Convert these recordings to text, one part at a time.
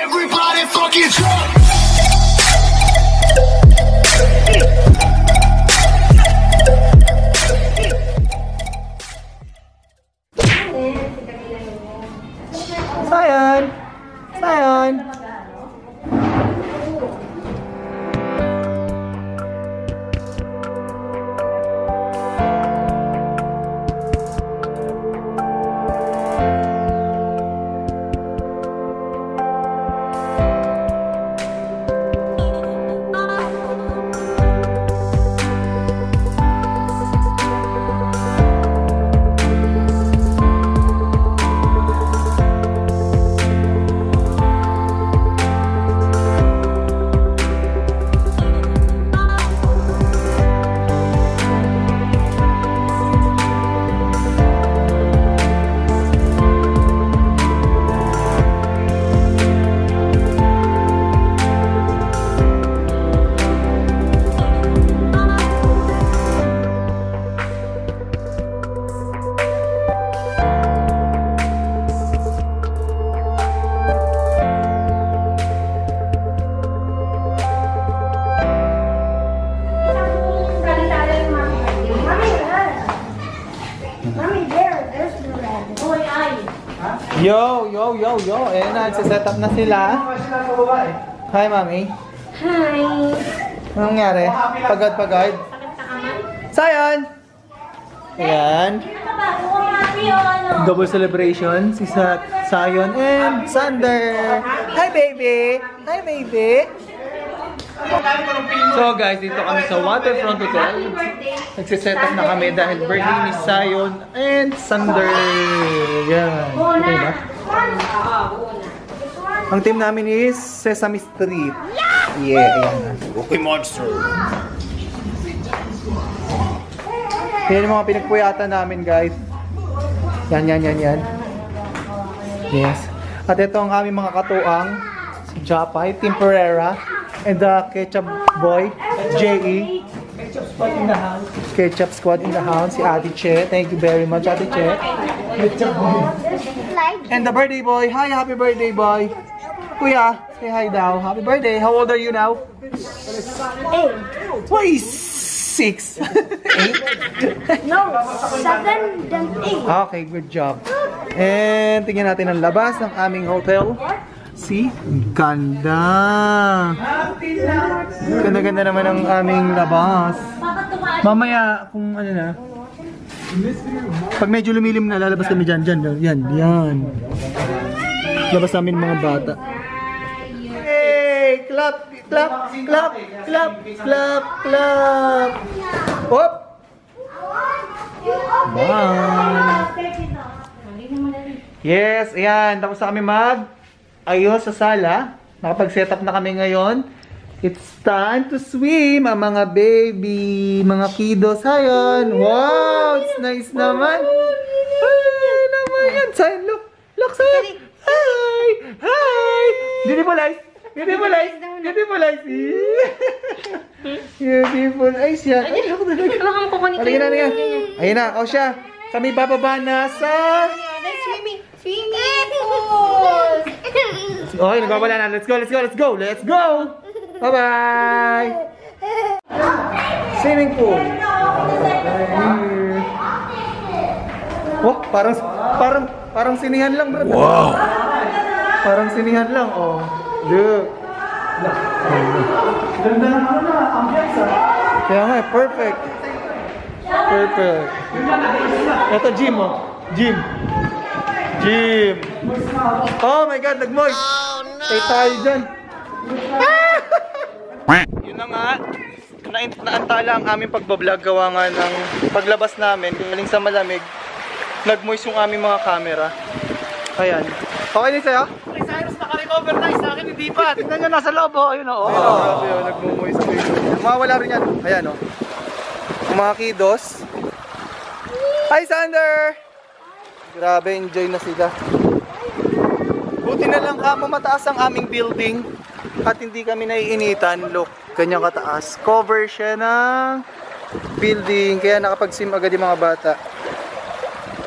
Everybody fucking drunk. Yo. Ayan na, set up na sila. Hi, mami. Hi. Anong nangyari? Pagod-pagod? Sayon! Ayan. Double celebration. Si Sa Sayon and Sander. Hi, baby! Hi, baby! So guys, dito kami sa Waterfront Hotel. Nagsiset up na kami dahil birthday ni Sayon and Sander. Yan. Okay ba? Ang team namin is Sesame Street. Yeah, ayan. Okay, monster. Yan yung mga pinagpuyatan namin, guys. Yan, yan, yan, yan. Yes. At ito ang aming mga katuang. Si Japay, Tim Pereira, and the Ketchup Boy, J.E. Ketchup Squad in the house. Ketchup Squad in the house. Si Ate Che. Thank you very much, Ate Che. Ketchup Boy. And the birthday boy. Hi, happy birthday boy. Kuya, say hi daw. Happy birthday. How old are you now? Eight. Why six? Eight? No, seven, then eight. Okay, good job. And tingnan natin ang labas ng aming hotel. See? Ganda! Ganda-ganda naman ang aming labas. Mamaya, kung ano na, pag medyo lumilim na, lalabas kami dyan, dyan, dyan, yan, yan. Labas namin mga bata. Clap! Clap! Clap! Clap! Clap! Clap! Hop! Bye! Yes, ayan. Tapos na kami mag ayos sa sala. Nakapag-set up na kami ngayon. It's time to swim, ang mga baby, mga kiddos. Ayan. Wow, it's nice naman. Ay, naman yan. Sign, look. Look, sign. Hi. Hi. Beautiful eyes. Beautiful eyes. Beautiful eyes. Beautiful eyes yan. Ay, look na, halika. Ayun na, o siya. Kami bababa na sa... Swimming, swimming pool. Okay, nagbabala na. Let's go, let's go, let's go, let's go! Bye-bye! Swimming pool. Oh, parang, parang, parang sinihan lang, bro. Wow! Parang sinihan lang, oh. Look. Ganda na, ambiance ah. Kaya nga, perfect. Perfect. Ito, gym, oh. Gym. Gym. Oh my God, nag-moist. Oh no. Stay tayo dyan. Yun na nga. Na naantala ang aming pagbablog gawa nga ng paglabas namin. Galing sa malamig. Nag-moist yung aming mga camera. Ayan. Okay din sa'yo? Kay Naka-recover na, sa akin hindi pa. Tingnan nyo, nasa loob oh. Ayun oh. Oh, grabe oh. Nag-moist ko yun. Mawawala rin yan. Ayan oh. Mga kiddos. Hi, Sander! Grabe, enjoy na sila. Buti na lang kamo mataas ang aming building at hindi kami naiinitan. Look, ganyan kataas. Cover siya ng building kaya nakapag-sim agad yung mga bata.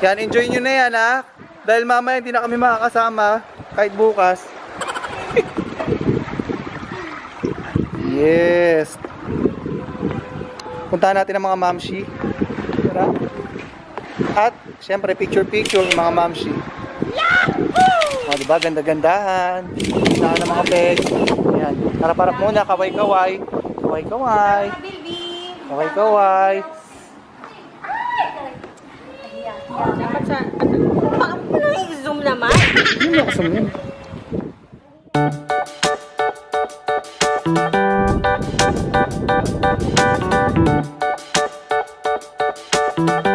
Yan, enjoy nyo na yan ha. Dahil mamaya hindi na kami makakasama kahit bukas. Yes. Puntahan natin ang mga mamshi. Tara. At, syempre, picture-picture yung mga mamshi. O, diba? Ganda-gandahan. Saan ng mga peg. Ayan. Harap-harap muna. Kaway-kaway. Kaway-kaway. Kaway-kaway. Dapat sa... Nang i-zoom naman? Yun yung kasama yun. you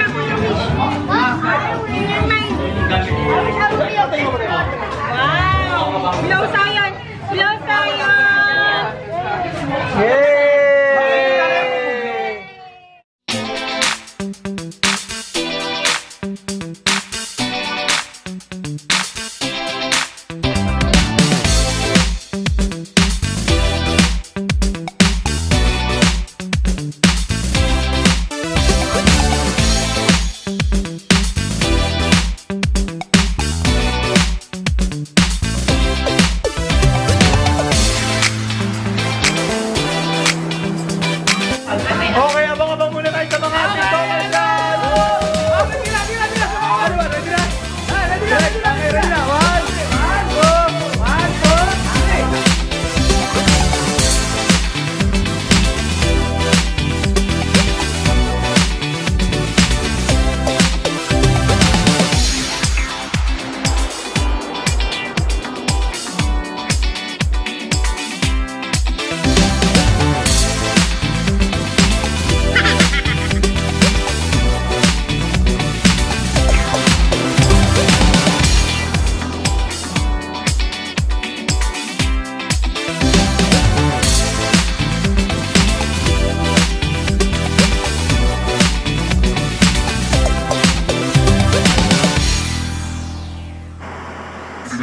这不也没吃吗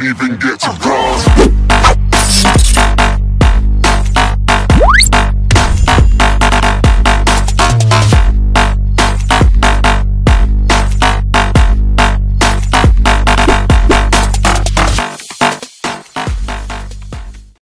even get to cross.